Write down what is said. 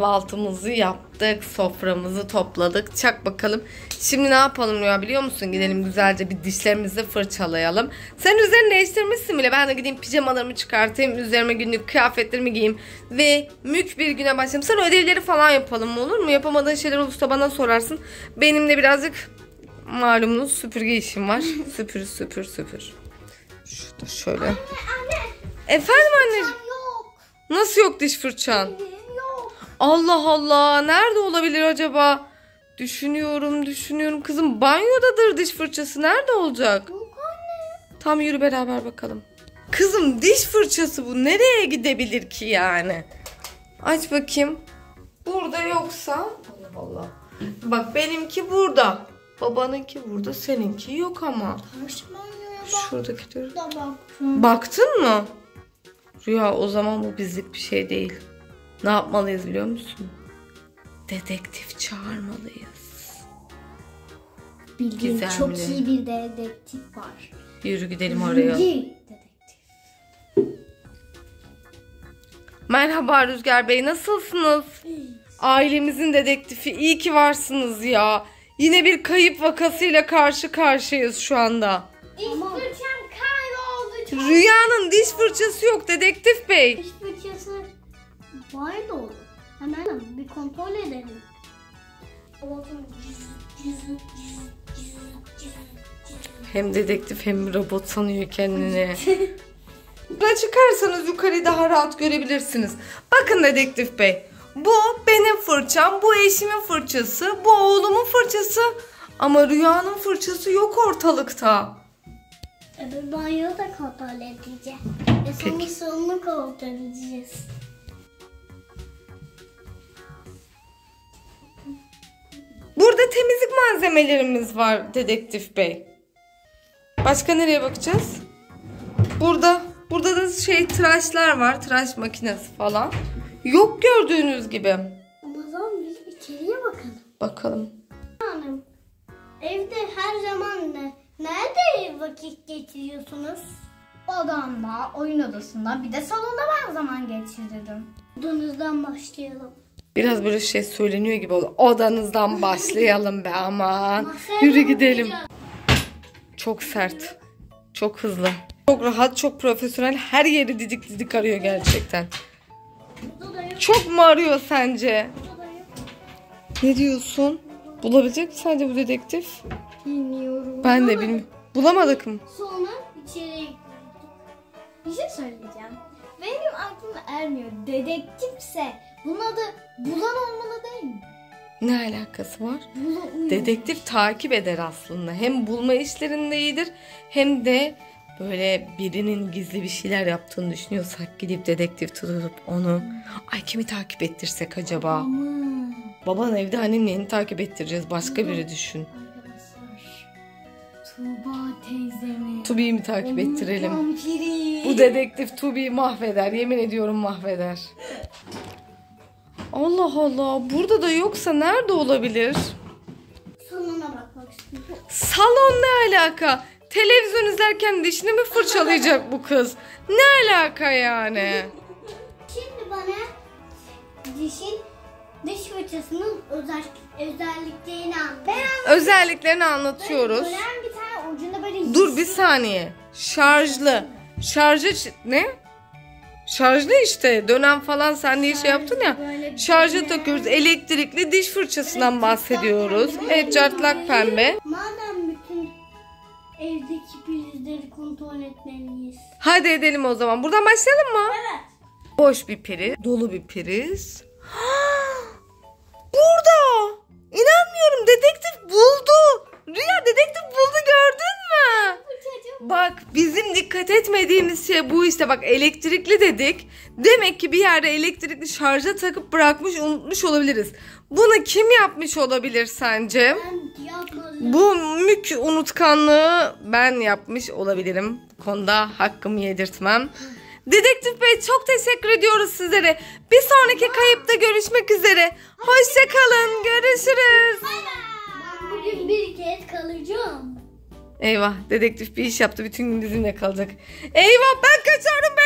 Kahvaltımızı yaptık, soframızı topladık. Çak bakalım. Şimdi ne yapalım Rüya biliyor musun? Gidelim güzelce bir dişlerimizi fırçalayalım. Sen üzerini değiştirmişsin bile. Ben de gideyim pijamalarımı çıkartayım. Üzerime günlük kıyafetlerimi giyeyim. Ve mük bir güne başlayalım. Sen ödevleri falan yapalım mı olur mu? Yapamadığın şeyler olursa bana sorarsın. Benim de birazcık malumunuz süpürge işim var. süpür süpür süpür. Şurada şöyle. Anne. Efendim anneciğim. Yok. Nasıl yok diş fırçan? Yok. Allah Allah nerede olabilir acaba? Düşünüyorum düşünüyorum. Kızım banyodadır diş fırçası. Nerede olacak? Yok anne. Tam yürü beraber bakalım. Kızım diş fırçası bu. Nereye gidebilir ki yani? Aç bakayım. Burada yoksa. Allah Allah. Bak benimki burada. Babanınki burada. Seninki yok ama. Da baktım. Baktın mı? Rüya o zaman bu bizlik bir şey değil. Ne yapmalıyız biliyor musun? Dedektif çağırmalıyız. Bildiğim Gizemli. çok iyi bir dedektif var. Yürü gidelim oraya. İyi dedektif. Merhaba Rüzgar Bey nasılsınız? Ailemizin dedektifi iyi ki varsınız ya. Yine bir kayıp vakasıyla karşı karşıyayız şu anda. Diş fırçam kayboldu. Rüyanın diş fırçası yok dedektif bey. diş var da olur. Hemen bir kontrol edelim. Hem dedektif hem robot sanıyor kendini. Yukarı çıkarsanız yukarıyı daha rahat görebilirsiniz. Bakın dedektif bey. Bu benim fırçam, bu eşimin fırçası, bu oğlumun fırçası. Ama Rüya'nın fırçası yok ortalıkta. Öbür banyoyu da kontrol edeceğim. Ve sonra sonunu kontrol edeceğiz. Malzemelerimiz var dedektif bey. Başka nereye bakacağız? Burada, burada da şey tıraşlar var, tıraş makinesi falan. Yok gördüğünüz gibi. Ama zaman biz içeriye bakalım. Bakalım. Hanım, evde her zaman ne? Nerede vakit geçiriyorsunuz? Odamda, oyun odasında bir de salonda ben zaman geçiririm. Odanızdan başlayalım. Biraz böyle şey söyleniyor gibi oldu. Odanızdan başlayalım be aman. Yürü gidelim. Çok sert. Çok hızlı. Çok rahat, çok profesyonel. Her yeri didik didik arıyor gerçekten. Çok mu arıyor sence? Ne diyorsun? Bulabilecek mi sence bu dedektif? Bilmiyorum. Ben de bilmiyorum. Bulamadık mı? Sonra içeriye girdik. Bir şey söyleyeceğim. Benim aklım ermiyor. Dedektifse bunun adı bulan olmalı değil mi? Ne alakası var? Bulan Dedektif takip eder aslında. Hem bulma işlerinde iyidir hem de böyle birinin gizli bir şeyler yaptığını düşünüyorsak gidip dedektif tutup onu ay kimi takip ettirsek acaba? Aman. Baban evde annemle yeni takip ettireceğiz. Başka biri düşün. Tuğba teyzemi. Tubi'yi mi takip ettirelim? Vampiri. Bu dedektif Tubi'yi mahveder. Yemin ediyorum mahveder. Allah Allah. Burada da yoksa nerede olabilir? Salona bakmak istiyorum. Salon ne alaka? Televizyon izlerken dişini mi fırçalayacak bu kız? Ne alaka yani? Şimdi bana dişin diş fırçasının özel, özelliklerini anlat. Ben Özelliklerini anlatıyoruz. Gören bir tane ucunda böyle Dur bir saniye. Şarjlı. Şarjı ç- ne? Şarjlı işte. Dönem falan sen diye şey yaptın ya. Şarja takıyoruz. Elektrikli diş fırçasından bahsediyoruz. Evet cartlak pembe. Madem bütün evdeki prizleri kontrol etmeliyiz. Hadi edelim o zaman. Buradan başlayalım mı? Evet. Boş bir priz. Dolu bir priz. Burada. İnanmıyorum. Dedektif buldu. Rüya dedektif buldu? Bak bizim dikkat etmediğimiz şey bu işte. Bak elektrikli dedik. Demek ki bir yerde elektrikli şarja takıp bırakmış unutmuş olabiliriz. Bunu kim yapmış olabilir sence? Bu mük unutkanlığı ben yapmış olabilirim. Bu konuda hakkımı yedirtmem. Dedektif Bey çok teşekkür ediyoruz sizlere. Bir sonraki kayıpta görüşmek üzere. Hoşçakalın. Görüşürüz. Ben bugün bir kez kalacağım. Eyvah dedektif bir iş yaptı. Bütün gün bizimle kalacak. Eyvah ben kaçıyorum bu